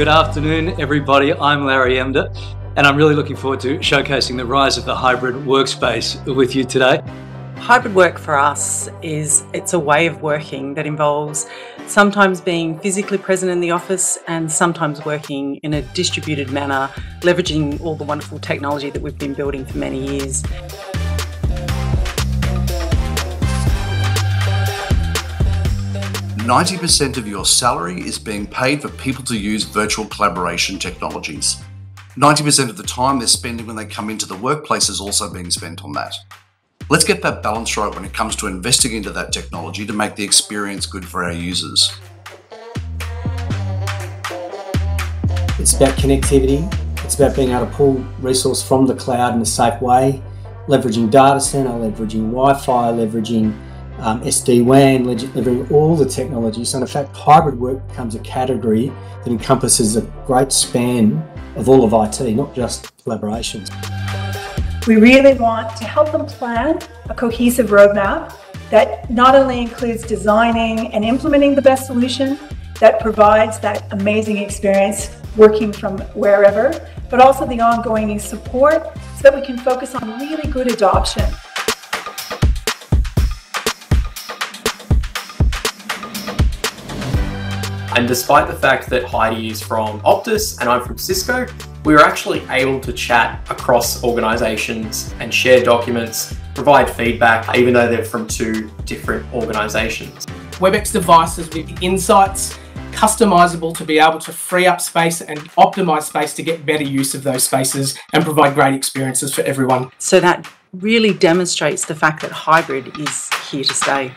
Good afternoon, everybody. I'm Larry Emder, and I'm really looking forward to showcasing the rise of the hybrid workspace with you today. Hybrid work for us is it's a way of working that involves sometimes being physically present in the office and sometimes working in a distributed manner, leveraging all the wonderful technology that we've been building for many years. Ninety percent of your salary is being paid for people to use virtual collaboration technologies. 90% of the time they're spending when they come into the workplace is also being spent on that. Let's get that balance right when it comes to investing into that technology to make the experience good for our users. It's about connectivity. It's about being able to pull resource from the cloud in a safe way, leveraging data center, leveraging Wi-Fi, leveraging um, SD-WAN, leveraging all the technology. So in fact, hybrid work becomes a category that encompasses a great span of all of IT, not just collaborations. We really want to help them plan a cohesive roadmap that not only includes designing and implementing the best solution, that provides that amazing experience working from wherever, but also the ongoing support so that we can focus on really good adoption. And despite the fact that Heidi is from Optus and I'm from Cisco, we were actually able to chat across organizations and share documents, provide feedback, even though they're from two different organizations. WebEx devices with insights, customizable to be able to free up space and optimize space to get better use of those spaces and provide great experiences for everyone. So that really demonstrates the fact that hybrid is here to stay.